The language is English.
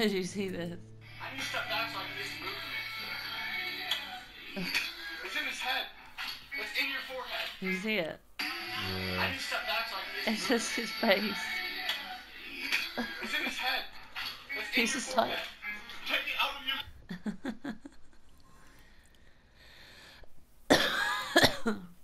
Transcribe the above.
Did you see this? I need to step back so I can get some movement. it's in his head. It's in your forehead. You see it? Yeah. I need to step back so I can get It's some just his face. It's in his head. It's He's your just like- Take it out of your...